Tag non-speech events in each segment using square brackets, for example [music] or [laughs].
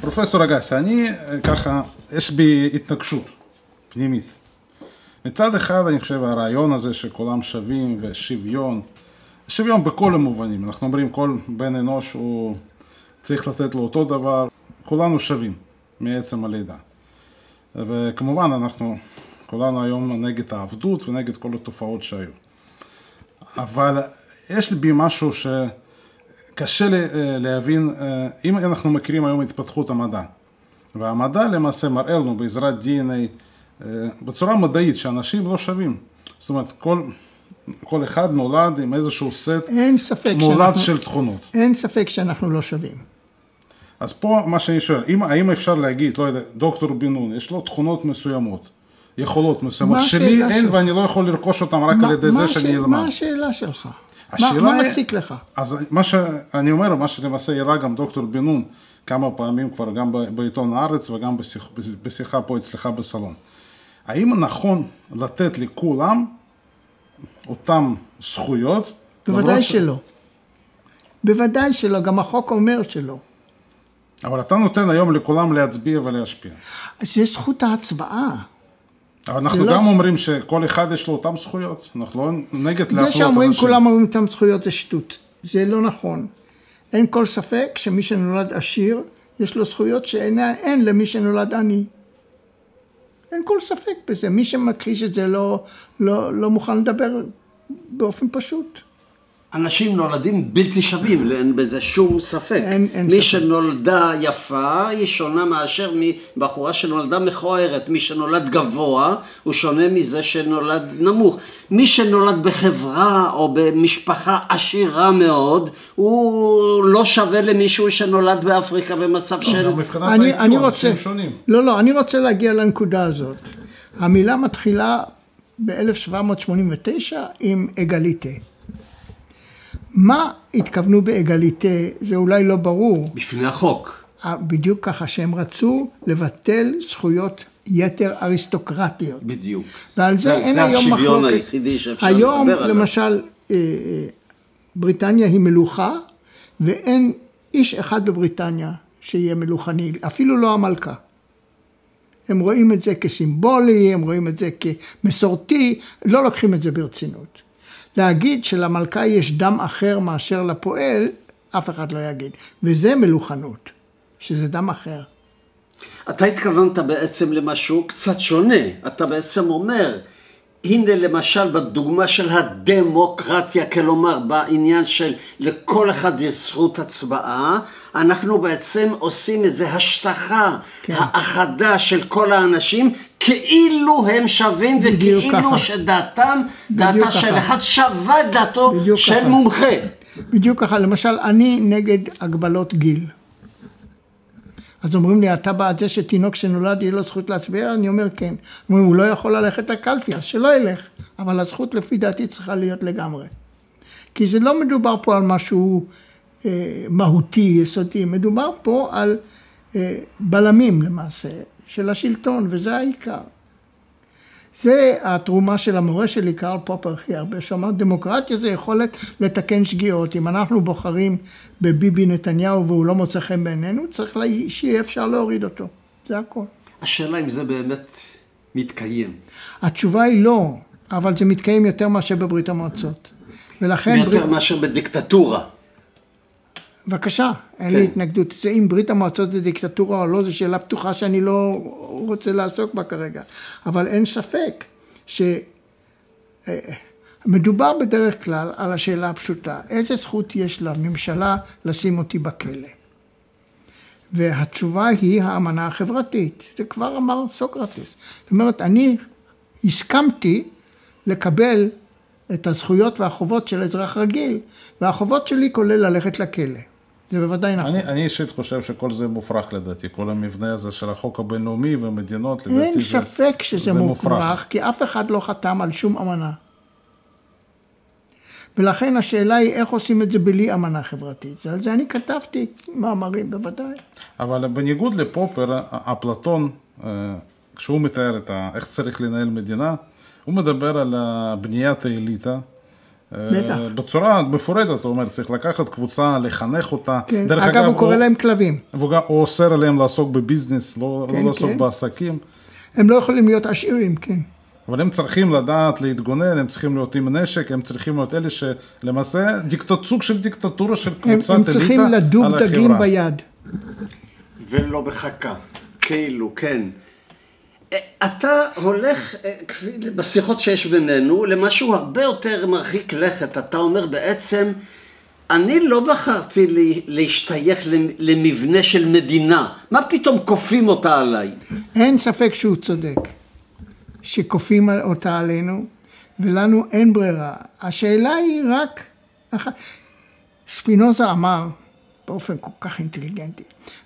פרופסור אגסי, אני אה, ככה, יש בי התנגשות פנימית. מצד אחד אני חושב הרעיון הזה שכולם שווים ושוויון, שוויון בכל המובנים, אנחנו אומרים כל בן אנוש הוא צריך לתת לו אותו דבר, כולנו שווים מעצם הלידה. וכמובן אנחנו כולנו היום נגד העבדות ונגד כל התופעות שהיו. אבל יש לי בי משהו שקשה לי אה, להבין, אה, אם אנחנו מכירים היום התפתחות המדע, והמדע למעשה מראה לנו בעזרת DNA אה, בצורה מדעית שאנשים לא שווים. זאת אומרת, כל, כל אחד נולד עם איזשהו סט מולד שאנחנו, של תכונות. אין ספק שאנחנו לא שווים. אז פה מה שאני שואל, אם, האם אפשר להגיד, לא יודע, דוקטור בן נון, יש לו תכונות מסוימות, יכולות מסוימות, מה שלי אין שלך? ואני לא יכול לרכוש אותם רק מה- על ידי מה זה הש- שאני מה אלמד. השאלה שלך? מה, השאלה מה היא- מציק לך? אז מה שאני אומר, מה שלמעשה הראה גם דוקטור בן נון כמה פעמים כבר גם בעיתון הארץ וגם בשיח, בשיחה פה אצלך בסלון. האם נכון לתת לכולם אותם זכויות? בוודאי ש- שלא. בוודאי שלא, גם החוק אומר שלא. אבל אתה נותן היום לכולם להצביע ולהשפיע. אז זה זכות ההצבעה. אנחנו לא- גם אומרים שכל אחד יש לו אותן זכויות, אנחנו לא נגד להפלות זה שאומרים אנשים. כולם אומרים אותם זכויות זה שטות. זה לא נכון. אין כל ספק שמי שנולד עשיר, יש לו זכויות שאין אין למי שנולד עני. אין כל ספק בזה. מי שמכחיש את זה לא, לא, לא מוכן לדבר באופן פשוט. אנשים נולדים בלתי שווים, אין בזה שום ספק. אין- אין מי ספק. שנולדה יפה היא שונה מאשר מבחורה שנולדה מכוערת. מי שנולד גבוה הוא שונה מזה שנולד נמוך. מי שנולד בחברה או במשפחה עשירה מאוד, הוא לא שווה למישהו שנולד באפריקה במצב של... גם מבחינת אני, ה-IQ, אני אנשים רוצה, שונים. לא, לא, אני רוצה להגיע לנקודה הזאת. המילה מתחילה ב-1789 עם אגליטה. מה התכוונו באגליטה, זה אולי לא ברור. בפני החוק. אה, בדיוק ככה שהם רצו לבטל זכויות יתר אריסטוקרטיות. בדיוק. ועל זה, זה- אין זה היום מחלוקת. השוויון היחידי שאפשר היום לדבר עליו. למשל אה, אה, בריטניה היא מלוכה ואין איש אחד בבריטניה שיהיה מלוכני, אפילו לא המלכה. הם רואים את זה כסימבולי, הם רואים את זה כמסורתי, לא לוקחים את זה ברצינות. להגיד שלמלכה יש דם אחר מאשר לפועל, אף אחד לא יגיד. וזה מלוכנות, שזה דם אחר. אתה התכוונת בעצם למשהו קצת שונה. אתה בעצם אומר, הנה למשל בדוגמה של הדמוקרטיה, כלומר בעניין של לכל אחד יש זכות הצבעה, אנחנו בעצם עושים איזו השטחה, כן. האחדה של כל האנשים, כאילו הם שווים וכאילו. שדעתם, דעתה של. אחד שווה דעתו של ככה. מומחה. בדיוק ככה, למשל, אני נגד הגבלות גיל. אז אומרים לי, אתה בעד זה שתינוק שנולד יהיה לו זכות להצביע? אני אומר כן. אומרים, הוא לא יכול ללכת לקלפי, אז שלא ילך. אבל הזכות לפי דעתי צריכה להיות לגמרי. כי זה לא מדובר פה על משהו אה, מהותי, יסודי, מדובר פה על אה, בלמים למעשה של השלטון, וזה העיקר. זה התרומה של המורה שלי, קרל פופר הכי הרבה, שאמר דמוקרטיה זה יכולת לתקן שגיאות. אם אנחנו בוחרים בביבי נתניהו והוא לא מוצא חן בעינינו, צריך לה... שיהיה אפשר להוריד אותו. זה הכל. השאלה אם זה באמת מתקיים. התשובה היא לא, אבל זה מתקיים יותר מאשר בברית המועצות. ולכן... יותר ברית... מאשר בדיקטטורה. בבקשה, אין כן. לי התנגדות. זה אם ברית המועצות זה דיקטטורה או לא, זו שאלה פתוחה שאני לא רוצה לעסוק בה כרגע. אבל אין ספק שמדובר בדרך כלל על השאלה הפשוטה, איזה זכות יש לממשלה לשים אותי בכלא? והתשובה היא האמנה החברתית. זה כבר אמר סוקרטס. זאת אומרת, אני הסכמתי לקבל את הזכויות והחובות של אזרח רגיל, והחובות שלי כולל ללכת לכלא. זה בוודאי נכון. אני, אני אישית חושב שכל זה מופרך לדעתי, כל המבנה הזה של החוק הבינלאומי ומדינות, לדעתי אין זה, ספק שזה זה מופרך, כי אף אחד לא חתם על שום אמנה. ולכן השאלה היא איך עושים את זה בלי אמנה חברתית. ועל זה אני כתבתי מאמרים, בוודאי. אבל בניגוד לפופר, אפלטון, אה, כשהוא מתאר ה, איך צריך לנהל מדינה, הוא מדבר על בניית האליטה, בטח. בצורה מפורטת, אתה אומר, צריך לקחת קבוצה, לחנך אותה. כן. אגב, הוא קורא להם כלבים. הוא אוסר עליהם לעסוק בביזנס, לא כן, לא לעסוק כן. בעסקים. הם לא יכולים להיות עשירים, כן. אבל הם צריכים לדעת להתגונן, הם צריכים להיות עם נשק, הם צריכים להיות אלה שלמעשה דיקטט, סוג של דיקטטורה של הם, קבוצת הם אליטה צריכים לדוג על דגים החברה. ביד. ולא בחכה. כאילו, כן. אתה הולך, אה, בשיחות שיש בינינו, למשהו הרבה יותר מרחיק לכת. אתה אומר בעצם, אני לא בחרתי להשתייך למ- למבנה של מדינה. מה פתאום כופים אותה עליי? אין ספק שהוא צודק, שכופים אותה עלינו, ולנו אין ברירה. השאלה היא רק... ספינוזה אמר, באופן כל כך אינטליגנטי,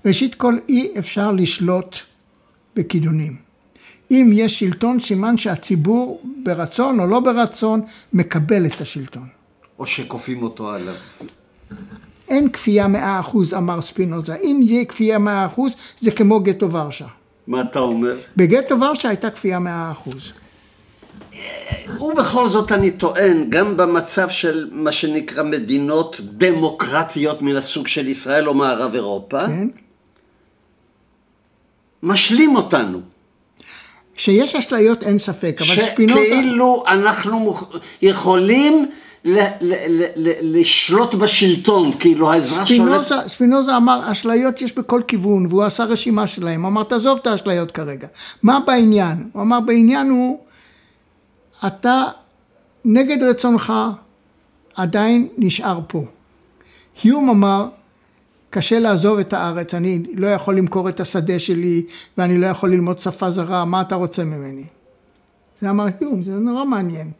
ראשית כל אי אפשר לשלוט בכידונים. אם יש שלטון, סימן שהציבור ברצון או לא ברצון מקבל את השלטון. או שכופים אותו עליו. אין כפייה מאה אחוז, אמר ספינוזה. אם יהיה כפייה מאה אחוז, זה כמו גטו ורשה. מה אתה אומר? בגטו ורשה הייתה כפייה מאה אחוז. ובכל זאת אני טוען, גם במצב של מה שנקרא מדינות דמוקרטיות מן הסוג של ישראל או מערב אירופה, כן? משלים אותנו. שיש אשליות אין ספק, אבל ספינוזה... שכאילו אנחנו מוכ... יכולים ל- ל- ל- ל- לשלוט בשלטון, כאילו האזרח שולט... ספינוזה, אמר, אשליות יש בכל כיוון, והוא עשה רשימה שלהם. אמר, תעזוב את האשליות כרגע. מה בעניין? הוא אמר, בעניין הוא, אתה נגד רצונך עדיין נשאר פה. היום אמר, קשה לעזוב את הארץ, אני לא יכול למכור את השדה שלי, ואני לא יכול ללמוד שפה זרה, מה אתה רוצה ממני? זה אמר היום, זה נורא מעניין.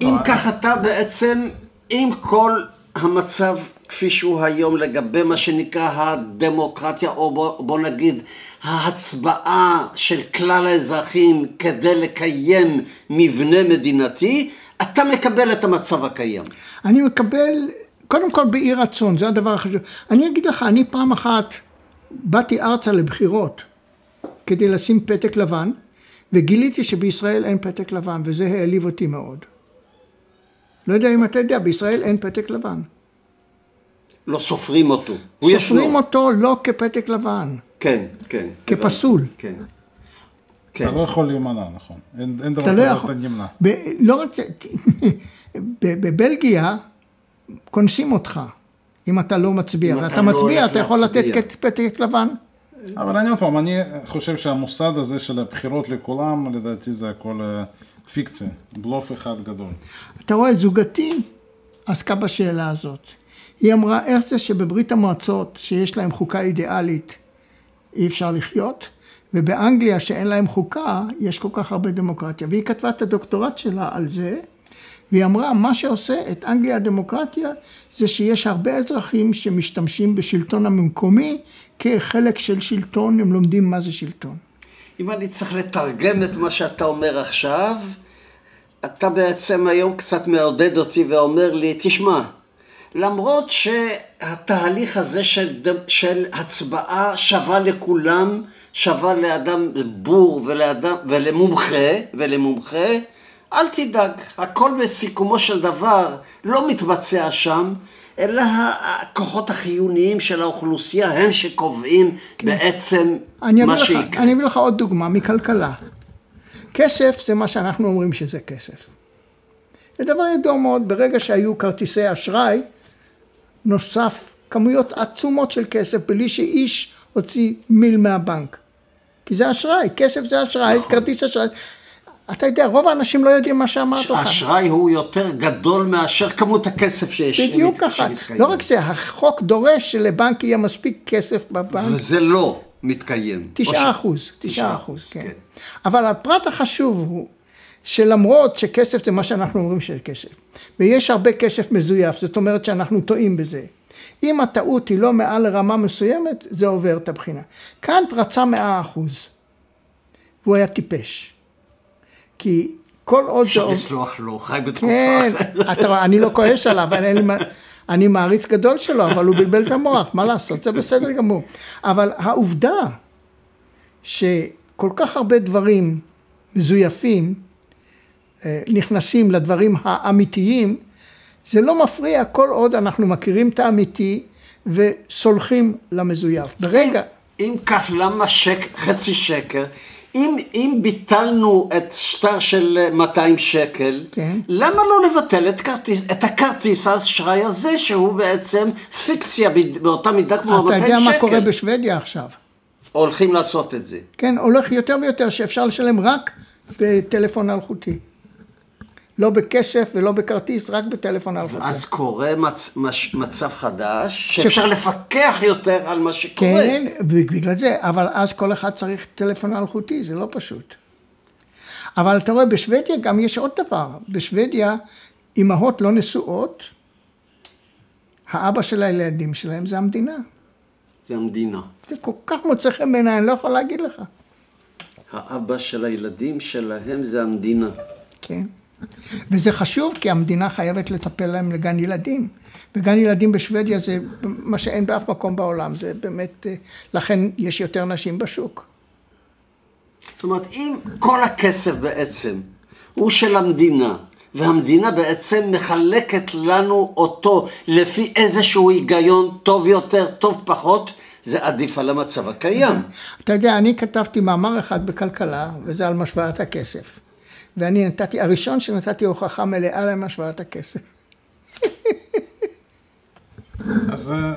אם כך אתה בעצם, עם כל המצב כפי שהוא היום לגבי מה שנקרא הדמוקרטיה, או בוא, בוא נגיד ההצבעה של כלל האזרחים כדי לקיים מבנה מדינתי, אתה מקבל את המצב הקיים. אני מקבל, קודם כל באי רצון, זה הדבר החשוב. אני אגיד לך, אני פעם אחת באתי ארצה לבחירות כדי לשים פתק לבן, וגיליתי שבישראל אין פתק לבן, וזה העליב אותי מאוד. לא יודע אם אתה יודע, בישראל אין פתק לבן. לא סופרים אותו. הוא סופרים. אותו לא כפתק לבן, כן, כן. כפסול. הבנתי, כן. אתה כן. לא יכול להימנע, נכון. אין אין דבר לא כזה. אתה נמנע. ב- לא רק זה, [laughs] ב- בבלגיה קונסים אותך אם אתה לא מצביע, ואתה לא מצביע, אתה יכול לתת פתק לבן. אבל אני עוד פעם, אני חושב שהמוסד הזה של הבחירות לכולם, לדעתי זה הכל אה, פיקציה, בלוף אחד גדול. אתה רואה, זוגתי עסקה בשאלה הזאת. היא אמרה, איך זה שבברית המועצות, שיש להם חוקה אידיאלית, אי אפשר לחיות, ובאנגליה, שאין להם חוקה, יש כל כך הרבה דמוקרטיה. והיא כתבה את הדוקטורט שלה על זה, והיא אמרה, מה שעושה את אנגליה הדמוקרטיה, זה שיש הרבה אזרחים שמשתמשים בשלטון המקומי כחלק של שלטון, הם לומדים מה זה שלטון. אם אני צריך לתרגם את מה שאתה אומר עכשיו, אתה בעצם היום קצת מעודד אותי ואומר לי, תשמע, למרות שהתהליך הזה של, של הצבעה שווה לכולם, שווה לאדם בור ולאדם, ולמומחה, ולמומחה, אל תדאג, הכל בסיכומו של דבר לא מתבצע שם, אלא הכוחות החיוניים של האוכלוסייה הם שקובעים בעצם אני מה לך, שיקרה. אני אביא לך עוד דוגמה מכלכלה. כסף זה מה שאנחנו אומרים שזה כסף. זה דבר ידוע מאוד, ברגע שהיו כרטיסי אשראי, נוסף כמויות עצומות של כסף בלי שאיש הוציא מיל מהבנק. כי זה אשראי, כסף זה אשראי, נכון. כרטיס אשראי. אתה יודע, רוב האנשים לא יודעים מה שאמרת לך. האשראי הוא יותר גדול מאשר כמות הכסף שיש. בדיוק ככה. לא רק זה, החוק דורש שלבנק יהיה מספיק כסף בבנק. וזה לא מתקיים. תשעה אחוז, תשעה אחוז, כן. אבל הפרט החשוב הוא שלמרות שכסף זה מה שאנחנו אומרים שזה כסף, ויש הרבה כסף מזויף, זאת אומרת שאנחנו טועים בזה. אם הטעות היא לא מעל לרמה מסוימת, זה עובר את הבחינה. קאנט רצה מאה אחוז, והוא היה טיפש. כי כל עוד. אפשר לסלוח לו, חי בתקופה כן, אחרת. אתה רואה, אני לא כועס עליו, אני מעריץ גדול שלו, אבל הוא בלבל את המוח, מה לעשות, זה בסדר גמור. אבל העובדה שכל כך הרבה דברים מזויפים אה, נכנסים לדברים האמיתיים, זה לא מפריע כל עוד אנחנו מכירים את האמיתי וסולחים למזויף. ברגע... אם כך, למה שק, חצי שקר? אם, אם ביטלנו את שטר של 200 שקל, כן. למה לא לבטל את, כרטיס, את הכרטיס האשראי הזה, שהוא בעצם פיקציה באותה מידה כמו אתה 200 יודע שקל? מה קורה בשוודיה עכשיו. הולכים לעשות את זה. כן, הולך יותר ויותר שאפשר לשלם רק בטלפון אלחוטי. לא בכסף ולא בכרטיס, רק בטלפון אלחוטי. אז קורה מצ, מש, מצב חדש, שאפשר לפקח יותר על מה שקורה. כן, בגלל זה, אבל אז כל אחד צריך טלפון אלחוטי, זה לא פשוט. אבל אתה רואה, בשוודיה גם יש עוד דבר. בשוודיה, אימהות לא נשואות, האבא של הילדים שלהם זה המדינה. זה המדינה. זה כל כך מוצא חן בעיניי, אני לא יכול להגיד לך. האבא של הילדים שלהם זה המדינה. כן. וזה חשוב כי המדינה חייבת לטפל להם לגן ילדים. וגן ילדים בשוודיה זה מה שאין באף מקום בעולם, זה באמת, אה, לכן יש יותר נשים בשוק. זאת אומרת, אם כל הכסף בעצם הוא של המדינה, והמדינה בעצם מחלקת לנו אותו לפי איזשהו היגיון טוב יותר, טוב פחות, זה עדיף על המצב הקיים. אתה יודע, אני כתבתי מאמר אחד בכלכלה, וזה על משוואת הכסף. ואני נתתי, הראשון שנתתי הוכחה מלאה למשוואת הכסף. אז אה,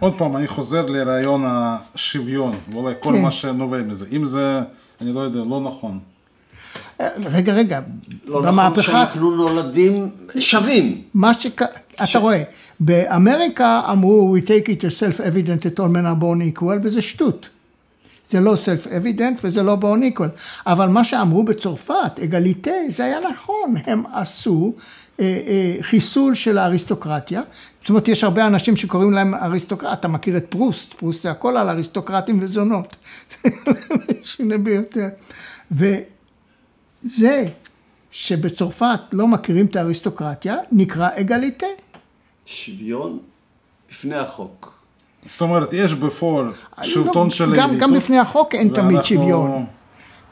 עוד פעם, אני חוזר לרעיון השוויון, ואולי כל כן. מה שנובע מזה. אם זה, אני לא יודע, לא נכון. אה, רגע, רגע, לא נכון במהפכה, שאנחנו נולדים שווים. מה שק... אתה רואה, באמריקה אמרו, we take it as self-evident that all men are born equal, וזה שטות. זה לא self-evident וזה לא equal. אבל מה שאמרו בצרפת, אגליטה, זה היה נכון, הם עשו אה, אה, חיסול של האריסטוקרטיה. זאת אומרת, יש הרבה אנשים שקוראים להם אריסטוקרט, אתה מכיר את פרוסט, פרוסט זה הכל על אריסטוקרטים וזונות. [laughs] זה משונה ביותר. וזה שבצרפת לא מכירים את האריסטוקרטיה, נקרא אגליטה. שוויון בפני החוק. זאת אומרת, יש בפועל שלטון של גם, אליטות. גם בפני החוק אין תמיד ואנחנו- שוויון.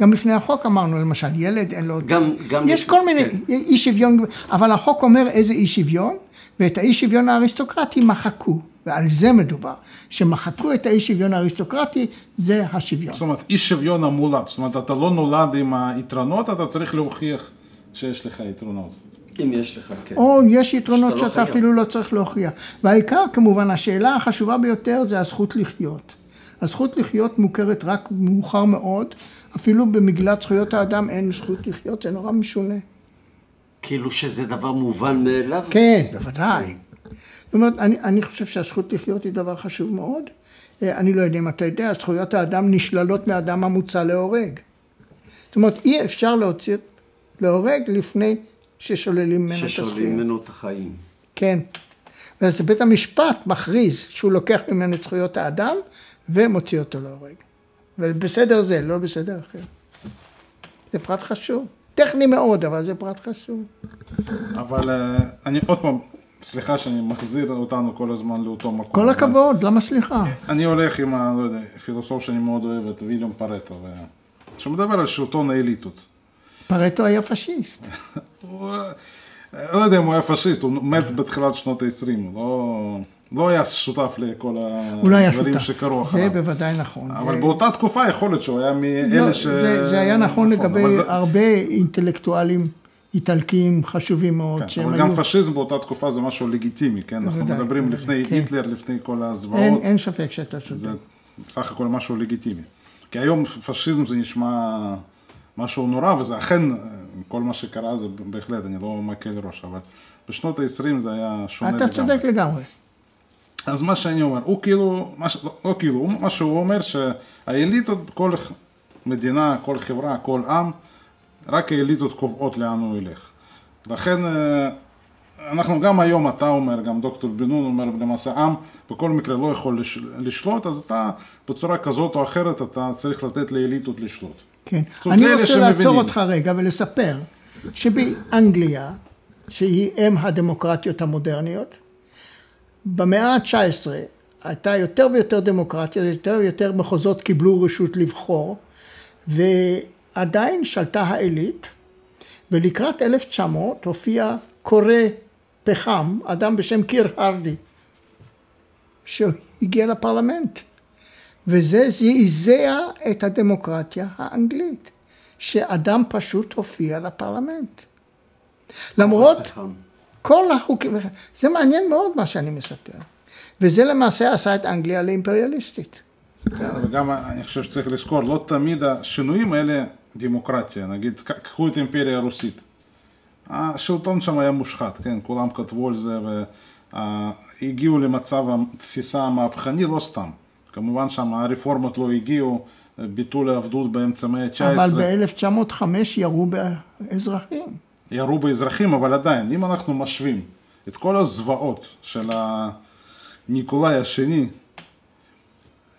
גם בפני החוק אמרנו, למשל, ילד אין לו... גם- גם יש לפ- כל מיני, כן. אי שוויון, אבל החוק אומר איזה אי שוויון, ואת האי שוויון האריסטוקרטי מחקו, ועל זה מדובר. שמחקו את האי שוויון האריסטוקרטי, זה השוויון. זאת אומרת, אי שוויון המולד. זאת אומרת, אתה לא נולד עם היתרונות, אתה צריך להוכיח שיש לך יתרונות. אם יש לך, כן. או יש יתרונות שאתה לא שאתה חייב. אפילו לא צריך להוכיח. והעיקר, כמובן, השאלה החשובה ביותר זה הזכות לחיות. הזכות לחיות מוכרת רק מאוחר מאוד, אפילו במגילת זכויות האדם אין זכות לחיות, זה נורא משונה. כאילו שזה דבר מובן מאליו. כן, בוודאי. זאת אומרת, אני, אני חושב שהזכות לחיות היא דבר חשוב מאוד. אה, אני לא יודע אם אתה יודע, זכויות האדם נשללות מאדם המוצא להורג. זאת אומרת, אי אפשר להוציא להורג לפני ששוללים ממנו את ששוללים הזכויות. ממנו את החיים. כן. ואז בית המשפט מכריז שהוא לוקח ממנו את זכויות האדם ומוציא אותו להורג. ובסדר זה, לא בסדר אחר. זה פרט חשוב. טכני מאוד, אבל זה פרט חשוב. אבל אה, אני עוד פעם, סליחה שאני מחזיר אותנו כל הזמן לאותו מקום. כל הכבוד, למה סליחה? אני הולך עם, ה- לא יודע, פילוסוף שאני מאוד אוהב, את ויליאם פרטו, שמדבר על שלטון האליטות. פרטו היה פשיסט. הוא, אה, לא יודע אם הוא היה פשיסט, הוא מת בתחילת שנות ה-20, הוא לא, לא היה שותף לכל לא הדברים. שקרו זה אחריו. בוודאי נכון. אבל זה- באותה תקופה יכול להיות שהוא היה לא, מאלה ש... זה, זה היה נכון לגבי אבל זה- הרבה אינטלקטואלים איטלקיים חשובים מאוד, כן, שהם אבל היו... גם פשיזם באותה תקופה זה משהו לגיטימי, כן? אנחנו מדברים לפני כן. היטלר, לפני כל אין, הזוועות, אין ספק שאתה צודק. זה בסך הכל משהו לגיטימי. כי היום פשיזם זה נשמע משהו נורא, וזה אכן, אה, כל מה שקרה זה בהחלט, אני לא מקל ראש, אבל בשנות ה-20 זה היה שונה אתה לגמרי. צודק לגמרי. אז מה שאני אומר, הוא כאילו, מה, ש- לא, לא כאילו, מה שהוא אומר שהאליטות, כל מדינה, כל חברה, כל עם, רק האליטות קובעות לאן הוא ילך. לכן אה, אנחנו גם היום, אתה אומר, גם דוקטור בן נון אומר, למעשה עם בכל מקרה לא יכול לש, לשלוט, אז אתה בצורה כזאת או אחרת, אתה צריך לתת לאליטות לשלוט. כן. אני רוצה לעצור. אותך רגע ולספר שבאנגליה, שהיא אם הדמוקרטיות המודרניות, במאה ה-19 הייתה יותר ויותר דמוקרטיה, יותר ויותר מחוזות קיבלו רשות לבחור, ועדיין שלטה העילית, ולקראת 1900 הופיע קורא פחם, אדם בשם קיר הרדי, שהגיע לפרלמנט. וזה זעזע את הדמוקרטיה האנגלית, שאדם פשוט הופיע לפרלמנט. למרות פחם. כל החוקים, זה מעניין מאוד מה שאני מספר. וזה למעשה עשה את אנגליה לאימפריאליסטית. כן, וגם אני חושב שצריך לזכור, לא תמיד השינויים האלה דמוקרטיה. נגיד, קחו את האימפריה הרוסית. השלטון שם היה מושחת, כן, כולם כתבו על זה והגיעו למצב התסיסה המהפכני לא סתם. כמובן שם הרפורמות לא הגיעו, ביטול העבדות באמצע המאה ה-19. אבל ב-1905 ירו באזרחים. ירו באזרחים, אבל עדיין, אם אנחנו משווים את כל הזוועות של ניקולאי השני,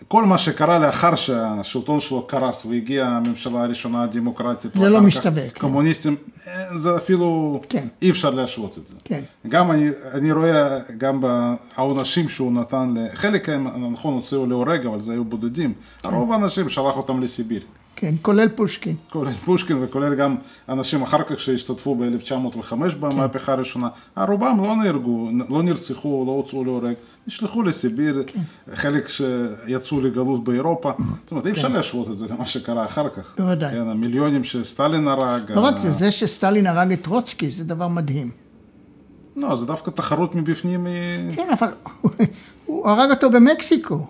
כל מה שקרה לאחר שהשלטון שלו קרס והגיעה הממשלה הראשונה הדמוקרטית, זה לא משתווה, כן. קומוניסטים, אה, זה אפילו, כן. אי אפשר להשוות את זה. כן. גם אני, אני רואה גם בעונשים שהוא נתן, חלק הם, נכון, הוציאו להורג, אבל זה היו בודדים. כן. הרוב האנשים שלח אותם לסיביר. כן, כולל פושקין. כולל פושקין וכולל גם אנשים אחר כך שהשתתפו ב-1905 במהפכה הראשונה, רובם לא נהרגו, לא נרצחו, לא הוצאו להורג, נשלחו לסיביר, חלק שיצאו לגלות באירופה, זאת אומרת אי אפשר להשוות את זה למה שקרה אחר כך. בוודאי. כן, המיליונים שסטלין הרג. לא רק ה- זה, זה שסטלין הרג את טרוצקי, זה דבר מדהים. לא, זה דווקא תחרות מבפנים, היא- כן, אבל [laughs] הוא הרג אותו במקסיקו.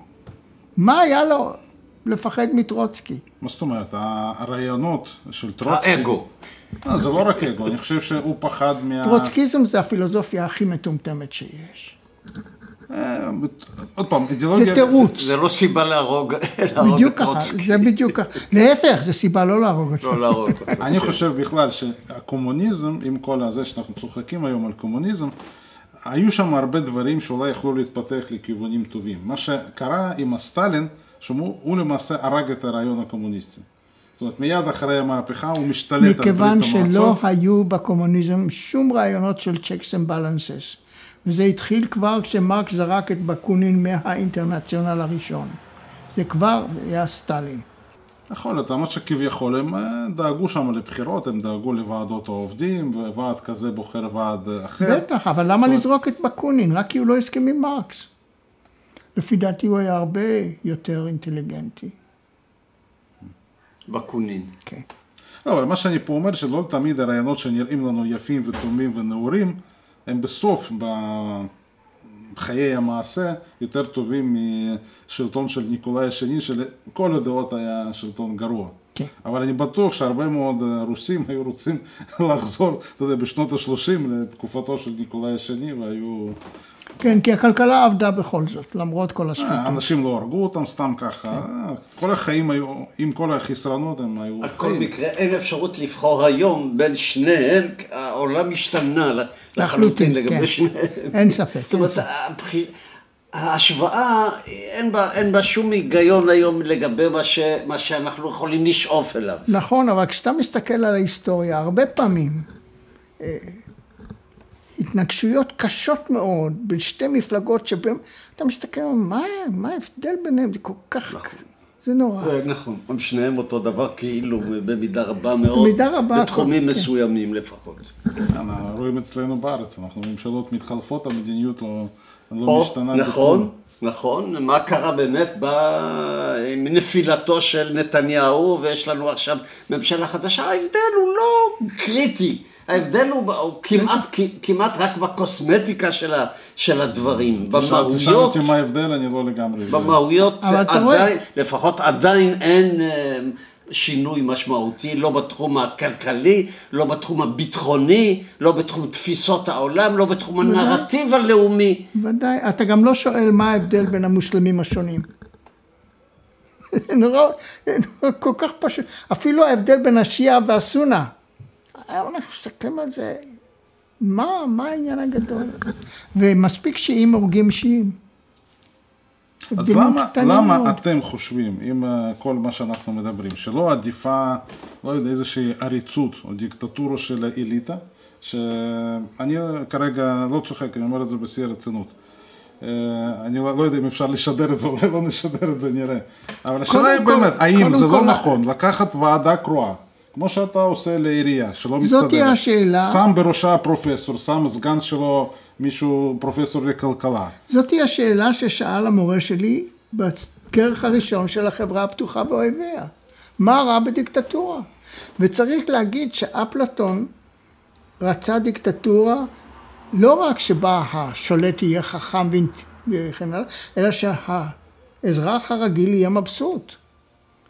מה היה לו לפחד מטרוצקי? מה זאת אומרת, הרעיונות של טרוצקי, האגו. לא, זה לא רק אגו, אני חושב שהוא פחד מה... טרוצקיזם זה הפילוסופיה הכי מטומטמת שיש. אה, עוד פעם, אידיאולוגיה... זה תירוץ. זה לא סיבה להרוג, את ככה, טרוצקי. זה בדיוק ככה. להפך, זה סיבה לא להרוג אותו. לא להרוג. אני חושב בכלל שהקומוניזם, עם כל הזה שאנחנו צוחקים היום על קומוניזם, היו שם הרבה דברים שאולי יכלו להתפתח לכיוונים טובים. מה שקרה עם הסטלין, שהוא הוא למעשה הרג את הרעיון הקומוניסטי. זאת אומרת, מיד אחרי המהפכה הוא משתלט על ברית מכיוון שלא המועצות. היו בקומוניזם שום רעיונות של checks and balances. וזה התחיל כבר כשמרקס זרק את בקונין מהאינטרנציונל הראשון. זה כבר היה סטלין. יכול להיות, למרות שכביכול הם אה, דאגו שם לבחירות, הם דאגו לוועדות העובדים, וועד כזה בוחר ועד אחר. בטח, אבל למה לזרוק את בקונין? רק כי הוא לא הסכים עם מרקס. לפי דעתי הוא היה הרבה יותר אינטליגנטי. בקונין. כן. לא, אבל מה שאני פה אומר, שלא תמיד הרעיונות שנראים לנו יפים וטובים ונאורים, הם בסוף, בחיי המעשה, יותר טובים משלטון של ניקולאי השני, שלכל הדעות היה שלטון גרוע. כן. אבל אני בטוח שהרבה מאוד אה, רוסים היו רוצים [laughs] לחזור, אתה יודע, בשנות ה-30 לתקופתו של ניקולאי השני, והיו... כן, כי הכלכלה עבדה בכל זאת, למרות כל השחיתות. אנשים לא הרגו אותם סתם ככה, אה, כל החיים היו, עם כל החסרונות, הם היו על כל. מקרה אין אפשרות לבחור היום בין שניהם, העולם השתנה לחלוטין לחלוטין, לגבי כן. שניהם. אין ספק, זאת אומרת. ההשוואה, אין בה, אין בה שום היגיון היום לגבי מה, ש, מה שאנחנו יכולים לשאוף אליו. נכון, אבל כשאתה מסתכל על ההיסטוריה, הרבה פעמים אה, התנגשויות קשות מאוד בין שתי מפלגות שבהן אתה מסתכל, מה, מה ההבדל ביניהם? זה כל כך, זה נורא. זה נכון, הם שניהם אותו דבר כאילו במידה רבה מאוד, במידה רבה, בתחומים כן. מסוימים לפחות. אנחנו רואים אצלנו בארץ, אנחנו ממשלות מתחלפות, המדיניות לא, לא משתנה. נכון, בכלום. נכון, מה קרה באמת ב... עם נפילתו של נתניהו ויש לנו עכשיו ממשלה חדשה, ההבדל הוא לא קריטי, ההבדל הוא, הוא כמעט, כמעט רק בקוסמטיקה של, ה, של הדברים, תשאל- תשאל במהויות, אותי מה ההבדל, אני לא לגמרי... במהויות עדיין, לפחות עדיין אין אה, שינוי משמעותי, לא בתחום הכלכלי, לא בתחום הביטחוני, לא בתחום תפיסות העולם, לא בתחום הנרטיב הלאומי. ודאי, אתה גם לא שואל מה ההבדל בין המוסלמים השונים. [laughs] נורא כל כך פשוט. אפילו ההבדל בין השיעה והסונה. היום אנחנו מסתכלים על זה, מה, מה העניין הגדול? ומספיק שיעים הורגים שיעים. אז למה, למה מאוד. אתם חושבים, עם אה, כל מה שאנחנו מדברים, שלא עדיפה, לא יודע, איזושהי עריצות או דיקטטורה של האליטה, שאני כרגע לא צוחק, אני אומר את זה בשיא הרצינות. אה, אני לא יודע אם אפשר לשדר את זה, אולי לא נשדר את זה, נראה. אבל השאלה היא באמת, האם זה לא נכון לקחת ועדה קרואה, כמו שאתה עושה לעירייה, שלא מסתדר. זאתי השאלה. שם בראשה פרופסור, שם סגן שלו מישהו פרופסור לכלכלה. זאתי השאלה ששאל המורה שלי בכרך הראשון של החברה הפתוחה ואויביה. מה רע בדיקטטורה? וצריך להגיד שאפלטון רצה דיקטטורה לא רק שבה השולט יהיה חכם וכן הלאה, אלא שהאזרח הרגיל יהיה מבסוט.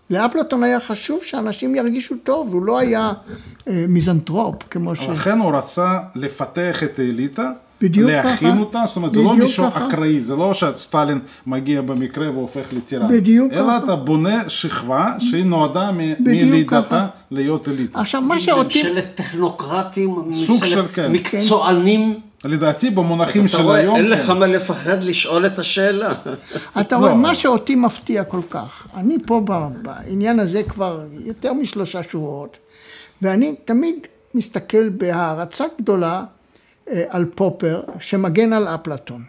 לאפלטון היה חשוב שאנשים ירגישו טוב, הוא לא היה אה, מיזנטרופ כמו ש... לכן הוא רצה לפתח את האליטה, בדיוק להכין ככה. אותה, זאת אומרת זה לא מישהו ככה. אקראי, זה לא שסטלין מגיע במקרה והופך לטירן, בדיוק אלא ככה. אתה בונה שכבה שהיא נועדה מלידתה. להיות אליטה. עכשיו מה שאותי... ממשלת טכנוקרטים, סוג ממשלת של כן. מקצוענים. לדעתי במונחים של רואה, היום, אין כן. לך מה לפחד לשאול את השאלה. [laughs] אתה רואה, לא. מה שאותי מפתיע כל כך, אני פה בעניין הזה כבר יותר משלושה שבועות, ואני תמיד מסתכל בהערצה גדולה אה, על פופר, שמגן על אפלטון.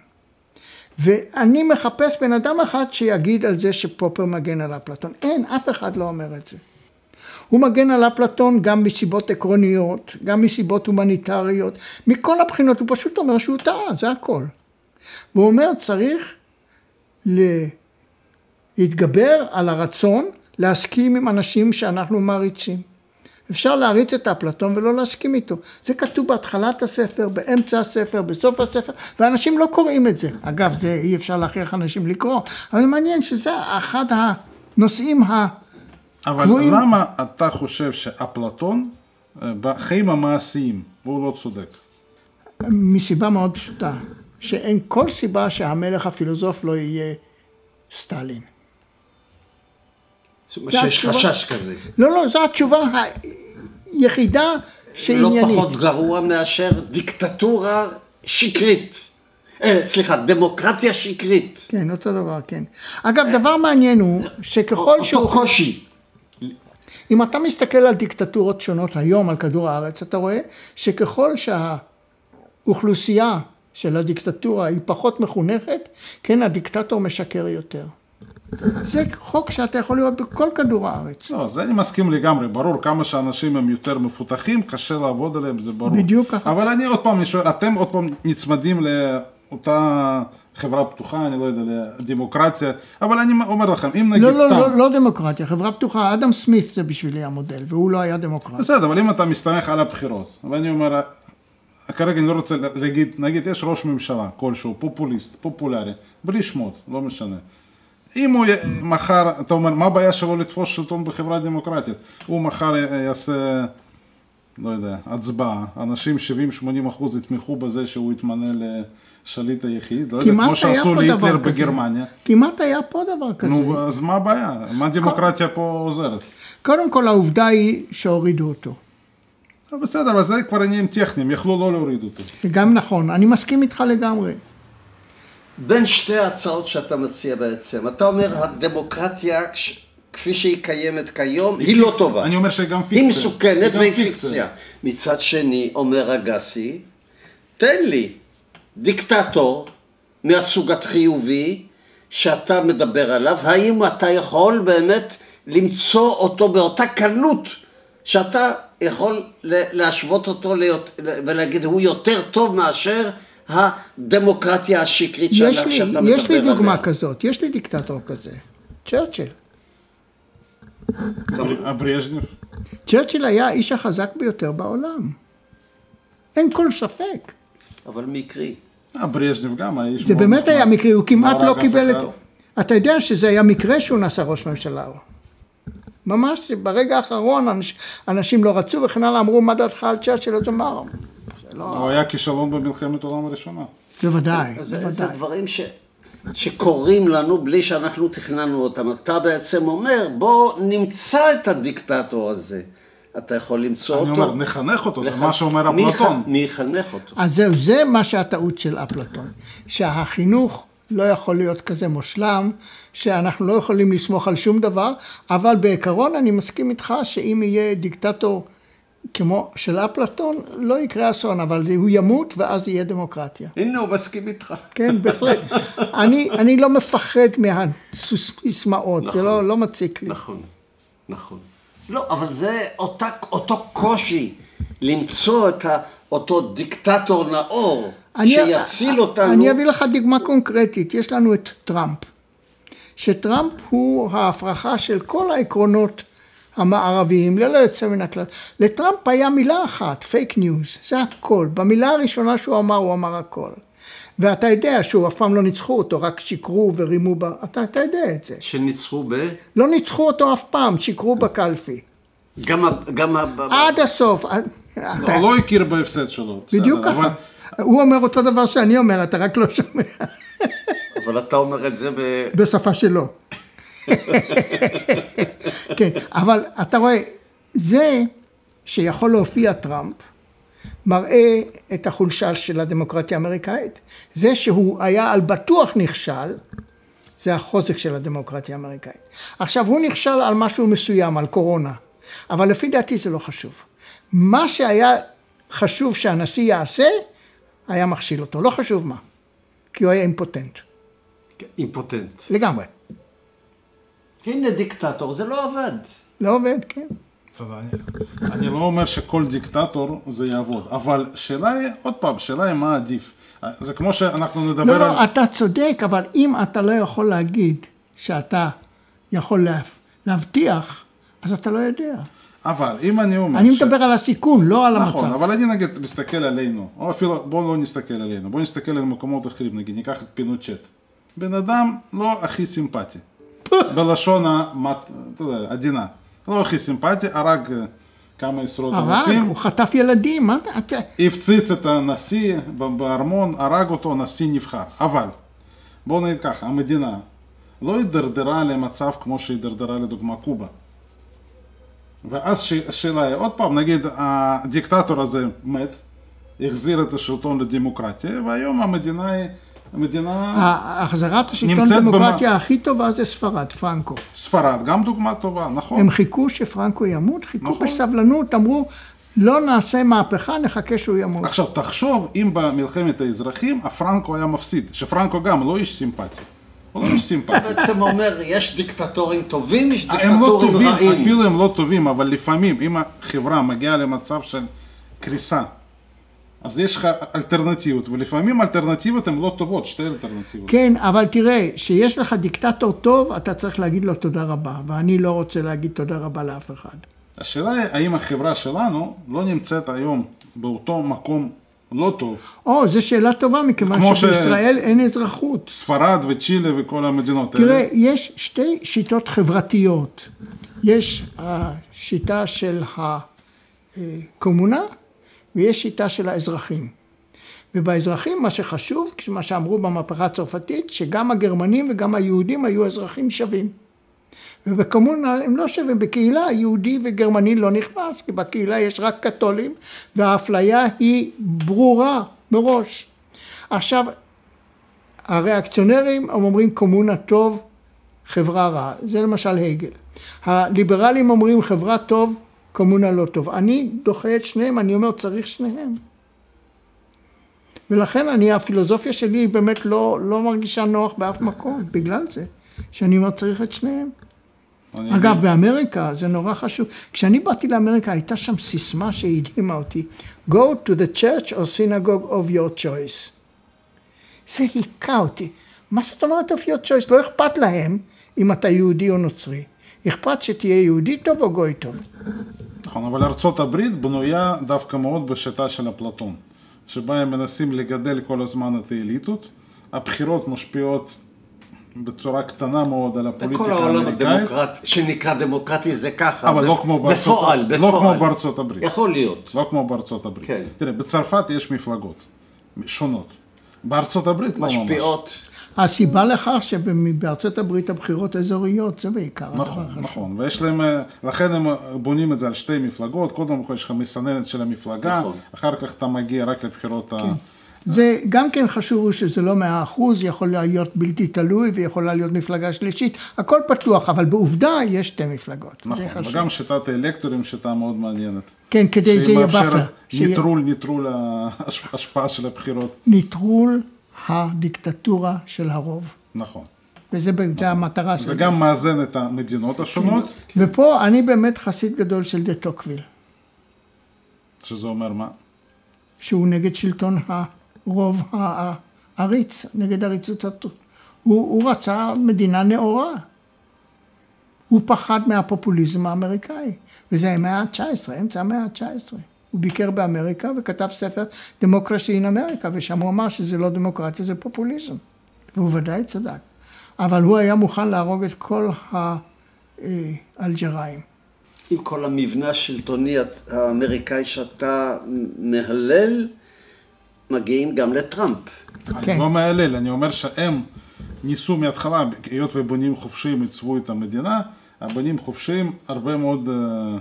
ואני מחפש בן אדם אחד שיגיד על זה שפופר מגן על אפלטון. אין, אף אחד לא אומר את זה. הוא מגן על אפלטון גם מסיבות עקרוניות, גם מסיבות הומניטריות, מכל הבחינות, הוא פשוט אומר שהוא טעה, זה הכל. והוא אומר, צריך להתגבר על הרצון להסכים עם אנשים שאנחנו מעריצים. אפשר להריץ את אפלטון ולא להסכים איתו. זה כתוב בהתחלת הספר, באמצע הספר, בסוף הספר, ואנשים לא קוראים את זה. אגב, זה אי אפשר להכריח אנשים לקרוא, אבל מעניין שזה אחד הנושאים ה... אבל קבועים. למה אתה חושב שאפלטון אה, בחיים המעשיים הוא לא צודק? מסיבה מאוד פשוטה, שאין כל סיבה שהמלך הפילוסוף לא יהיה סטלין. שיש. חשש כזה. לא, לא, זו התשובה היחידה לא שעניינית. פחות גרוע מאשר דיקטטורה שקרית. אה, סליחה, דמוקרטיה שקרית. כן, אותו דבר, כן. אגב, דבר מעניין הוא שככל אותו שהוא... קושי. אם אתה מסתכל על דיקטטורות שונות היום על כדור הארץ, אתה רואה שככל שהאוכלוסייה של הדיקטטורה היא פחות מחונכת, כן, הדיקטטור משקר יותר. זה חוק שאתה יכול לראות בכל כדור הארץ. לא, זה אני מסכים לגמרי, ברור, כמה שאנשים הם יותר מפותחים, קשה לעבוד עליהם, זה ברור. בדיוק ככה. אבל אני עוד פעם, אני שואל, אתם עוד פעם נצמדים לאותה חברה פתוחה, אני לא יודע, לדמוקרטיה, אבל אני אומר לכם, אם נגיד לא, לא, סתם... לא, לא דמוקרטיה, חברה פתוחה, אדם סמית זה בשבילי המודל, והוא לא היה דמוקרט. בסדר, אבל אם אתה מסתמך על הבחירות, ואני אומר, כרגע אני לא רוצה להגיד, נגיד יש ראש ממשלה כלשהו, פופוליסט, פופולרי, בלי שמות, לא משנה. אם הוא מחר, אתה אומר, מה הבעיה שלו לתפוס שלטון בחברה דמוקרטית? הוא מחר יעשה, לא יודע, הצבעה, אנשים 70-80 אחוז יתמכו בזה שהוא יתמנה לשליט היחיד, לא יודע, כמו שעשו להיטלר. בגרמניה. כמעט היה פה דבר כזה. נו, אז מה הבעיה? מה דמוקרטיה פה עוזרת? קודם כל העובדה היא שהורידו אותו. לא, בסדר, אבל זה כבר עניינים טכניים, יכלו לא להוריד אותו. זה גם נכון, אני מסכים איתך לגמרי. בין שתי ההצעות שאתה מציע בעצם, אתה אומר הדמוקרטיה כפי שהיא קיימת כיום היא לא טובה. אני אומר שגם פיקציה. היא מסוכנת גם והיא פיקציה. מצד שני, אומר אגסי, תן לי דיקטטור מהסוג החיובי שאתה מדבר עליו, האם אתה יכול באמת למצוא אותו באותה קלות שאתה יכול להשוות אותו להיות, ולהגיד הוא יותר טוב מאשר הדמוקרטיה השקרית יש שעליו לי, שאתה מדבר יש לי דוגמה עליה. כזאת, יש לי דיקטטור כזה, צ'רצ'יל. צ'רצ'יל היה האיש החזק ביותר בעולם. אין כל ספק. אבל מקרי. הברז'ניב גם היה איש זה באמת. היה מקרי, הוא כמעט לא קיבל את... אתה יודע שזה היה מקרה שהוא נעשה ראש ממשלה. ממש ברגע האחרון אנש, אנשים לא רצו וכן הלאה, אמרו מה דעתך על צ'רצ'יל, אז אמר, זה לא... הוא היה כישלון במלחמת העולם הראשונה. בוודאי, אז זה, זה בוודאי. דברים ש, שקורים לנו בלי שאנחנו תכננו אותם. אתה בעצם אומר, בוא נמצא את הדיקטטור הזה. אתה יכול למצוא אני אותו. אומר, נחנך אותו, זה לח- מה שאומר אפלטון. מי יחנך אותו? אז זהו, זה מה שהטעות של אפלטון. שהחינוך לא יכול להיות כזה מושלם, שאנחנו לא יכולים לסמוך על שום דבר, אבל בעיקרון אני מסכים איתך שאם יהיה דיקטטור כמו של אפלטון, לא יקרה אסון, אבל הוא ימות ואז יהיה דמוקרטיה. הנה, הוא מסכים איתך. כן, בהחלט. אני, אני לא מפחד מהסיסמאות, זה לא, לא מציק לי. נכון, נכון. לא, אבל זה אותה, אותו קושי למצוא את ה, אותו דיקטטור נאור אני- שיציל אותנו. אני אביא לך דוגמה קונקרטית, יש לנו את טראמפ, שטראמפ הוא ההפרחה של כל העקרונות המערביים, ללא יוצא מן הכלל. לטראמפ היה מילה אחת, fake news, זה הכל. במילה הראשונה שהוא אמר, הוא אמר הכל. ואתה יודע שהוא אף פעם לא ניצחו אותו, רק שיקרו ורימו ב... אתה, אתה יודע את זה. שניצחו ב... לא ניצחו אותו אף פעם, שיקרו בקלפי. גם ה... גם ה... עד הסוף. אתה, הוא לא הכיר בהפסד שלו. בדיוק ככה. הוא אומר אותו דבר שאני אומר, אתה רק לא שומע. אבל אתה אומר את זה ב... בשפה שלו. [laughs] כן, אבל אתה רואה, זה שיכול להופיע טראמפ, מראה את החולשה של הדמוקרטיה האמריקאית. זה שהוא היה על בטוח נכשל, זה החוזק של הדמוקרטיה האמריקאית. עכשיו, הוא נכשל על משהו מסוים, על קורונה, אבל לפי דעתי זה לא חשוב. מה שהיה חשוב שהנשיא יעשה, היה מכשיל אותו, לא חשוב מה, כי הוא היה אימפוטנט, אימפוטנט. לגמרי. הנה דיקטטור, זה לא עבד. לא עובד, כן. אני- לא אומר שכל דיקטטור זה יעבוד, אבל שאלה היא, עוד פעם, שאלה היא מה עדיף. זה כמו שאנחנו נדבר לא, על... לא, אתה צודק, אבל אם אתה לא יכול להגיד שאתה יכול לה- להבטיח, אז אתה לא יודע. אבל אם אני אומר... אני ש- מדבר על הסיכון, לא על נכון, המצב. אבל אני נגיד מסתכל עלינו, או אפילו בואו לא נסתכל עלינו, בואו נסתכל על מקומות אחרים, נגיד ניקח את פינוצ'ט. בן אדם לא הכי סימפטי, [laughs] בלשון המת- עדינה. לא הכי סימפטי, הרג אה, כמה עשרות הרג, אלפים, הוא חטף ילדים, מה אתה... הפציץ את הנשיא בארמון, הרג אותו, נשיא נבחר. אבל, בואו נגיד ככה, המדינה לא הידרדרה למצב כמו שהידרדרה לדוגמה קובה. ואז השאלה היא, עוד פעם, נגיד הדיקטטור הזה מת, החזיר את השלטון לדמוקרטיה, והיום המדינה היא, המדינה, החזרת השלטון נמצאת הדמוקרטיה הכי טובה זה ספרד, פרנקו. ספרד, גם דוגמה טובה, נכון? הם חיכו שפרנקו ימות, חיכו נכון. בסבלנות, אמרו, לא נעשה מהפכה, נחכה שהוא ימות. עכשיו תחשוב אם במלחמת האזרחים הפרנקו היה מפסיד, שפרנקו גם לא איש סימפטי, הוא לא איש סימפטי. [laughs] בעצם אומר, יש דיקטטורים טובים, יש הם לא דיקטטורים טובים, רעים. אפילו הם לא טובים, אבל לפעמים אם החברה מגיעה למצב של קריסה, אז יש לך אלטרנטיבות, ולפעמים אלטרנטיבות הן לא טובות, שתי אלטרנטיבות. כן, אבל תראה, שיש לך דיקטטור טוב, אתה צריך להגיד לו תודה רבה, ואני לא רוצה להגיד תודה רבה לאף אחד. השאלה היא, האם החברה שלנו לא נמצאת היום באותו מקום לא טוב, או, זו שאלה טובה, מכיוון כמו ש- שבישראל אין אזרחות. ספרד וצ'ילה וכל המדינות האלה. תראה, יש שתי שיטות חברתיות. יש השיטה של הקומונה ויש שיטה של האזרחים. ובאזרחים מה שחשוב, מה שאמרו במהפכה הצרפתית, שגם הגרמנים וגם היהודים היו אזרחים שווים. ובקומונה הם לא שווים, בקהילה יהודי וגרמני לא נכנס, כי בקהילה יש רק קתולים, והאפליה היא ברורה מראש. עכשיו, הריאקציונרים הם אומרים קומונה טוב, חברה רע, זה למשל הגל. הליברלים אומרים חברה טוב, קומונה לא טוב. אני דוחה את שניהם, אני אומר צריך שניהם. ולכן אני, הפילוסופיה שלי היא באמת לא, לא מרגישה נוח באף מקום, בגלל זה, שאני אומר צריך את שניהם. אני אגב, אגיד- באמריקה זה נורא חשוב. כשאני באתי לאמריקה הייתה שם סיסמה שהדהימה אותי, Go to the church or synagogue of your choice. זה היכה אותי. מה זאת אומרת of your choice? לא אכפת להם אם אתה יהודי או נוצרי. אכפת שתהיה יהודי טוב או גוי טוב. נכון, אבל ארצות הברית בנויה דווקא מאוד בשיטה של אפלטון, שבה הם מנסים לגדל כל הזמן את האליטות, הבחירות משפיעות בצורה קטנה מאוד על הפוליטיקה בכל העולם האמריקאית, הדמוקרט, שנקרא דמוקרטי זה ככה. אבל בפ- לא כמו בארצות- בפועל, לא בפועל. כמו בארצות הברית. יכול להיות. לא כמו בארצות הברית. כן. תראה, בצרפת יש מפלגות שונות, בארצות הברית לא ממש. משפיעות. הסיבה לכך שבארצות הברית הבחירות אזוריות, זה בעיקר הדבר נכון, החשוב. נכון, ויש להם, אה, לכן הם בונים את זה על שתי מפלגות, קודם כל יש לך מסננת של המפלגה, נכון. אחר כך אתה מגיע רק לבחירות ה... זה גם כן חשוב שזה לא מאה אחוז, יכול להיות בלתי תלוי ויכולה להיות מפלגה שלישית, הכל פתוח, אבל בעובדה יש שתי מפלגות, נכון. וגם שיטת האלקטורים שיטה מאוד מעניינת. כן, כדי שהיא זה יהיה מאפשרת באפר. שיהיה- ניטרול, ניטרול [laughs] ההשפעה של הבחירות. ניטרול הדיקטטורה של הרוב. נכון. וזה זה המטרה זה שלי. גם מאזן את המדינות השונות, ופה אני באמת חסיד גדול של דה טוקוויל, שזה אומר מה? שהוא נגד שלטון הרוב העריץ, נגד עריצות. הוא, הוא רצה מדינה נאורה. הוא פחד מהפופוליזם האמריקאי, וזה המאה ה-19, אמצע המאה ה-19. הוא ביקר באמריקה וכתב ספר Democracy in America, ושם הוא אמר שזה לא דמוקרטיה, זה פופוליזם. והוא ודאי צדק. אבל הוא היה מוכן להרוג את כל האלג'ראים. עם כל המבנה השלטוני האמריקאי שאתה מהלל, מגיעים גם לטראמפ. כן. אני לא מהלל, אני אומר שהם ניסו מההתחלה, היות ובונים חופשיים עיצבו את המדינה, הבונים חופשיים הרבה מאוד אה,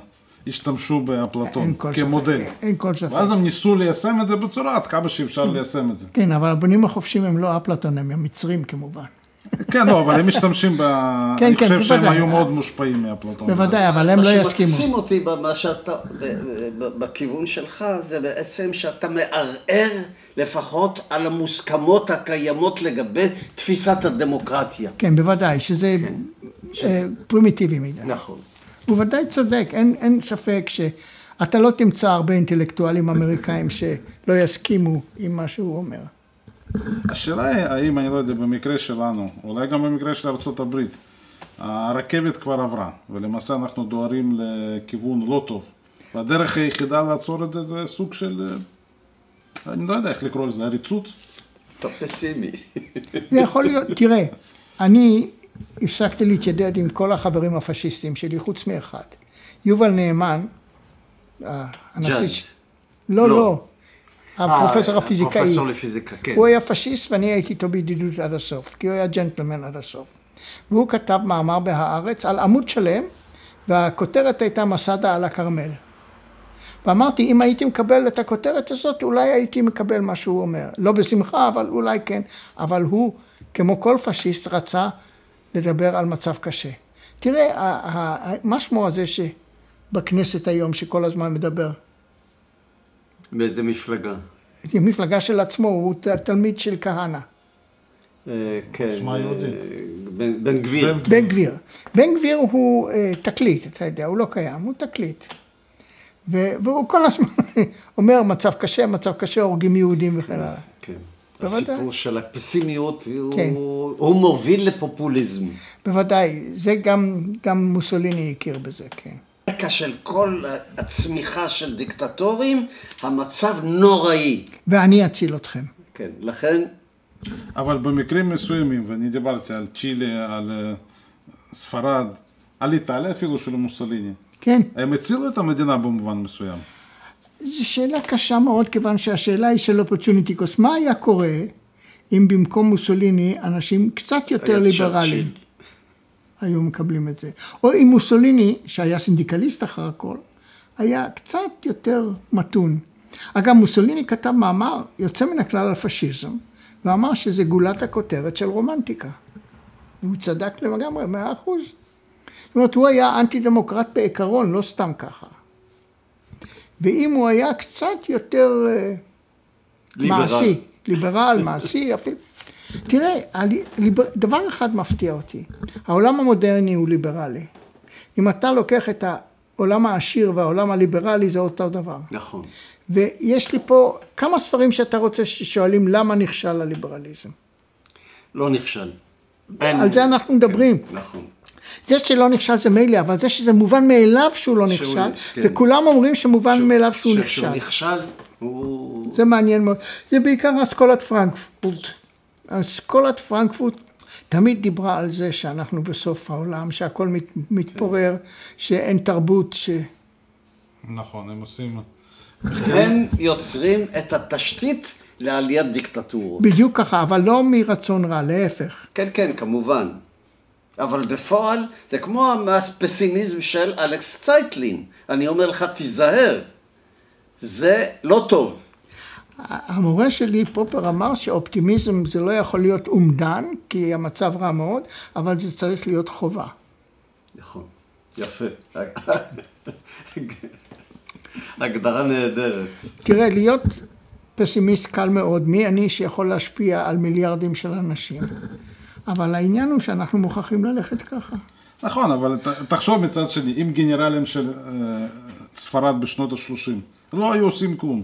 השתמשו באפלטון כמודל. ספק. אין כל ספק. ואז הם ניסו ליישם את זה בצורה עד כמה שאפשר ליישם את זה. כן, אבל הבונים החופשיים הם לא אפלטון, הם המצרים כמובן. כן, לא, אבל הם משתמשים ב... [laughs] כן, אני כן, חושב שהם. היו מאוד מושפעים מאפלטון. בוודאי, אבל הם לא מה יסכימו. שמקסים אותי במה שאתה, בכיוון שלך, זה בעצם שאתה מערער לפחות על המוסכמות הקיימות לגבי תפיסת הדמוקרטיה. כן, בוודאי, שזה אה, פרימיטיבי מדי. נכון. הוא ודאי צודק, אין, אין ספק שאתה לא תמצא הרבה אינטלקטואלים אמריקאים שלא יסכימו עם מה שהוא אומר. השאלה היא, האם, אני לא יודע, במקרה שלנו, אולי גם במקרה של ארה"ב, הרכבת כבר עברה, ולמעשה אנחנו דוהרים לכיוון לא טוב. והדרך היחידה לעצור את זה זה סוג של, אני לא יודע איך לקרוא לזה, עריצות? אתה פסימי. זה יכול להיות, תראה, אני הפסקתי להתיידד עם כל החברים הפשיסטים שלי, חוץ מאחד. יובל נאמן, הנשיא... לא, לא. לא. הפרופסור אה, הפיזיקאי. הפרופסור לפיזיקה, כן. הוא היה פשיסט ואני הייתי איתו בידידות עד הסוף, כי הוא היה ג'נטלמן עד הסוף. והוא כתב מאמר בהארץ על עמוד שלם, והכותרת הייתה מסדה על הכרמל. ואמרתי, אם הייתי מקבל את הכותרת הזאת, אולי הייתי מקבל מה שהוא אומר. לא בשמחה, אבל אולי כן. אבל הוא, כמו כל פשיסט, רצה לדבר על מצב קשה. תראה, מה שמו הזה שבכנסת היום, שכל הזמן מדבר? באיזה מפלגה? המפלגה של עצמו, הוא תלמיד של כהנא. אה, כן. עוצמה יהודית. אה, בן- בן גביר. בן- גביר. בן גביר הוא אה, תקליט, אתה יודע, הוא לא קיים, הוא תקליט. והוא כל הזמן [laughs] אומר מצב קשה, מצב קשה, הורגים יהודים וכן הלאה. כן. הסיפור של הפסימיות, כן. הוא- הוא מוביל לפופוליזם. בוודאי, זה גם, גם מוסוליני הכיר בזה, כן. רקע של כל הצמיחה של דיקטטורים, המצב נוראי. ואני אציל אתכם. כן, לכן, אבל במקרים מסוימים, ואני דיברתי על צ'ילה, על אה, ספרד, על איטליה אפילו של מוסוליני, כן, הם הצילו את המדינה במובן מסוים. זו שאלה קשה מאוד, כיוון שהשאלה היא של אופורצ'וניסטיקוס. מה היה קורה אם במקום מוסוליני אנשים קצת יותר ליברליים צ'רצ'יל. היו מקבלים את זה? או אם מוסוליני, שהיה סינדיקליסט אחר הכל, היה קצת יותר מתון. אגב, מוסוליני כתב מאמר יוצא מן הכלל על פשיזם, ואמר שזה גולת הכותרת של רומנטיקה. והוא צדק לגמרי, מאה אחוז. זאת אומרת, הוא היה אנטי דמוקרט בעיקרון, לא סתם ככה. ואם הוא היה קצת יותר אה, ליברל. מעשי, ליברל, מעשי, [laughs] אפילו... תראה. דבר אחד מפתיע אותי, העולם המודרני הוא ליברלי. אם אתה לוקח את העולם העשיר והעולם הליברלי זה אותו דבר. נכון. ויש לי פה כמה ספרים שאתה רוצה ששואלים למה נכשל הליברליזם. לא נכשל. על זה אנחנו מדברים. נכון. זה שלא נכשל זה מילא, אבל זה שזה מובן מאליו שהוא לא שהוא- נכשל, כן. וכולם אומרים שמובן מאליו שהוא שכשהוא נכשל. נכשל, הוא... זה מעניין מאוד. זה בעיקר אסכולת פרנקפורט. אסכולת פרנקפורט תמיד דיברה על זה שאנחנו בסוף העולם, שהכל מת, מתפורר, שאין תרבות, ש... נכון, הם עושים... הם יוצרים את התשתית לעליית דיקטטורות. בדיוק ככה, אבל לא מרצון רע, להפך. כן, כן, כמובן. אבל בפועל זה כמו הפסימיזם של אלכס צייטלין. אני אומר לך, תיזהר. זה לא טוב. המורה שלי, פופר, אמר שאופטימיזם זה לא יכול להיות אומדן, כי המצב רע מאוד, אבל זה צריך להיות חובה. נכון. יפה. הגדרה נהדרת. תראה, להיות פסימיסט קל מאוד. מי אני שיכול להשפיע על מיליארדים של אנשים? אבל העניין הוא שאנחנו מוכרחים ללכת ככה. נכון, אבל תחשוב מצד שני, אם גנרלים של אה, ספרד בשנות ה-30 לא היו עושים כלום,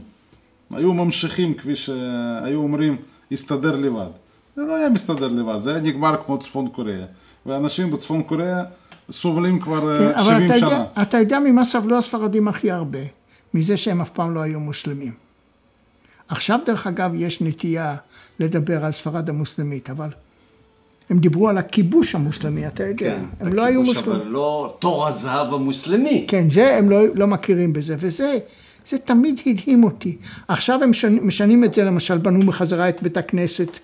היו ממשיכים כפי שהיו אומרים, יסתדר לבד. זה לא היה מסתדר לבד, זה היה נגמר כמו צפון קוריאה. ואנשים בצפון קוריאה סובלים כבר אה, כן, אבל 70 אתה שנה. יודע, אתה יודע ממה סבלו הספרדים הכי הרבה? מזה שהם אף פעם לא היו מוסלמים. עכשיו, דרך אגב, יש נטייה לדבר על ספרד המוסלמית, אבל הם דיברו על הכיבוש המוסלמי, אתה יודע. כן, הם לא היו מוסלמים. אבל לא תור הזהב המוסלמי. כן, זה הם לא, לא מכירים בזה, וזה זה תמיד הדהים אותי. עכשיו הם שנים, משנים את זה, למשל בנו מחזרה את בית הכנסת.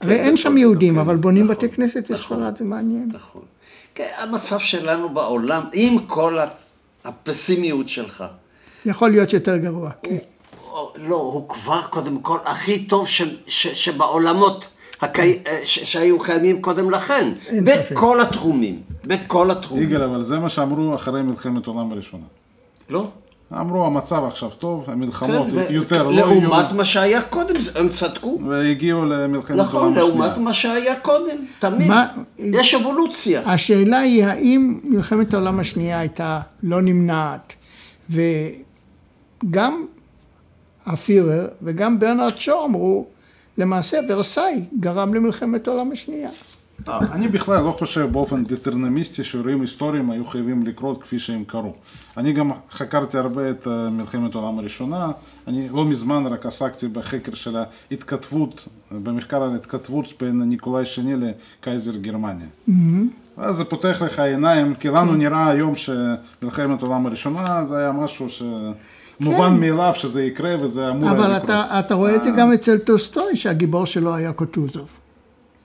הרי אין שם יהודים, אבל בונים נכון, בתי כנסת נכון. בספרד, זה מעניין. נכון. כן, המצב שלנו בעולם, עם כל הפסימיות שלך, יכול להיות יותר גרוע, כן. לא, הוא כבר קודם כל הכי טוב ש, ש, שבעולמות הקי... ש, שהיו קיימים קודם לכן. בכל התחומים. בכל התחומים. יגאל, אבל זה מה שאמרו אחרי מלחמת העולם הראשונה. לא? אמרו, המצב עכשיו טוב, המלחמות כן, ו- יותר לא יהיו, לעומת מה שהיה קודם, הם צדקו. והגיעו למלחמת נכון, העולם לעומת השנייה. מה שהיה קודם, תמיד. מה- יש אבולוציה. השאלה היא האם מלחמת העולם השנייה הייתה לא נמנעת, וגם הפירר וגם ברנרד שור אמרו, למעשה ורסאי גרם למלחמת העולם השנייה. אה, אני בכלל לא חושב באופן דטרנמיסטי שאירועים היסטוריים היו חייבים לקרות כפי שהם קרו. אני גם חקרתי הרבה את אה, מלחמת העולם הראשונה, אני לא מזמן רק עסקתי בחקר של ההתכתבות, במחקר על ההתכתבות בין ניקולאי שני לקייזר גרמניה. ואז זה פותח לך עיניים, כי לנו נראה היום שמלחמת העולם הראשונה זה היה משהו שמובן מאליו שזה יקרה וזה אמור היה אבל לקרות. אתה, אתה רואה את זה גם אצל טולסטוי, שהגיבור שלו היה קוטוזוב.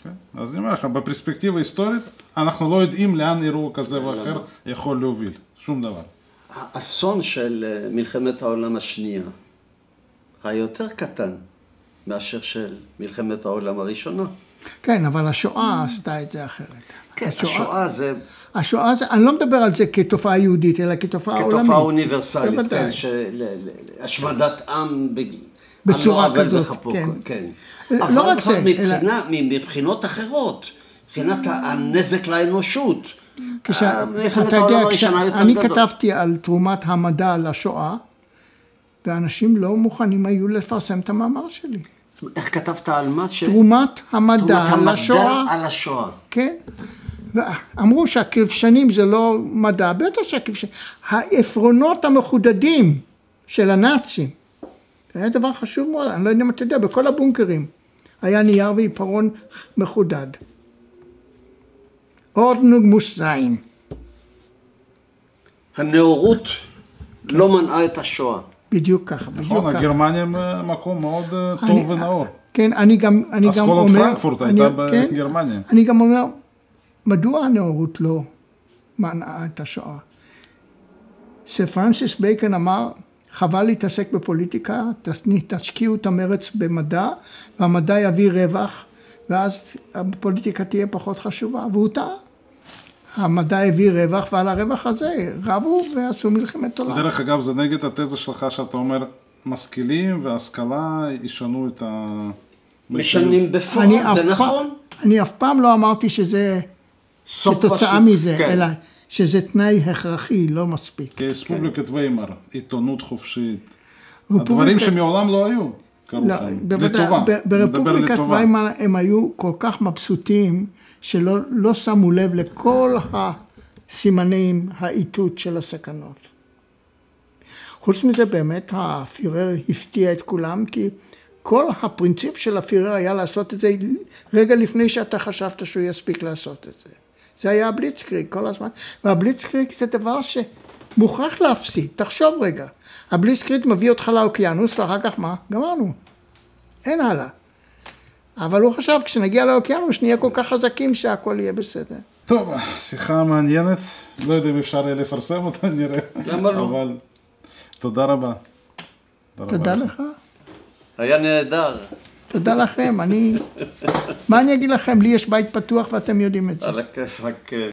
כן. אז אני אומר לך, בפרספקטיבה היסטורית, אנחנו לא יודעים לאן אירוע כזה ואחר יכול להוביל, שום דבר. האסון של אה, מלחמת העולם השנייה היותר קטן מאשר של מלחמת העולם הראשונה. כן, אבל השואה עשתה את זה אחרת. כן, השואה זה השואה זה, אני לא מדבר על זה כתופעה יהודית, אלא כתופעה עולמית. כתופעה אוניברסלית. כן, של השמדת עם בצורה לא כזאת, בכפו, כן. כן. לא אבל רק זה, מבחינה, מבחינות אחרות, מבחינת הנזק לאנושות. כש... אה, יודע, כשאני. כתבתי על תרומת המדע לשואה, ואנשים לא מוכנים היו לפרסם את המאמר שלי. איך כתבת על מה? ש- תרומת המדע תרומת המדע לשואה, על השואה. כן. ואמרו שהכבשנים זה לא מדע, בטח שהכבשנים, העפרונות המחודדים של הנאצים, זה היה דבר חשוב מאוד, אני לא יודע אם אתה יודע, בכל הבונקרים היה נייר ועיפרון מחודד. אורדנוג מוס זין. הנאורות לא מנעה את השואה. בדיוק ככה, בדיוק נכון, ככה. הגרמניה הם מקום מאוד אה, טוב ונאור. כן, אני גם, אני גם אסכולת אומר... פרנקפורט אני- הייתה כן, בגרמניה. אני גם אומר, מדוע הנאורות לא מנעה את השואה? סר פרנסיס בייקון אמר, חבל להתעסק בפוליטיקה, תשקיעו את המרץ במדע, והמדע יביא רווח, ואז הפוליטיקה תהיה פחות חשובה, והוא טעה. המדע הביא רווח, ועל הרווח הזה רבו ועשו מלחמת עולם. דרך אגב, זה נגד התזה שלך שאתה אומר, משכילים והשכלה ישנו את ה... משנים בפועל, אני זה נכון? אני אף פעם לא אמרתי שזה כתוצאה. מזה, כן. אלא שזה תנאי הכרחי, לא מספיק. כרספובליקת ויימר, עיתונות חופשית. הדברים שמעולם לא היו, קרו לא. בוודאי, לטובה. ברפובליקת. ויימאר הם היו כל כך מבסוטים, שלא לא שמו לב לכל הסימנים, האיתות של הסכנות. חוץ מזה באמת הפירר הפתיע את כולם, כי כל הפרינציפ של הפירר היה לעשות את זה רגע לפני שאתה חשבת שהוא יספיק לעשות את זה. זה היה הבליצקריג כל הזמן, והבליצקריג זה דבר שמוכרח להפסיד, תחשוב רגע. הבליצקריג מביא אותך לאוקיינוס ואחר כך מה? גמרנו. אין הלאה. אבל הוא חשב, כשנגיע לאוקיינוס נהיה כל כך חזקים שהכל יהיה בסדר. טוב, שיחה מעניינת, לא יודע אם אפשר יהיה לפרסם אותה, נראה. למה לא? אבל תודה רבה. תודה רבה. לך. היה נהדר. תודה לכם, אני... מה אני אגיד לכם? לי יש בית פתוח ואתם יודעים את זה. על הכיפאק.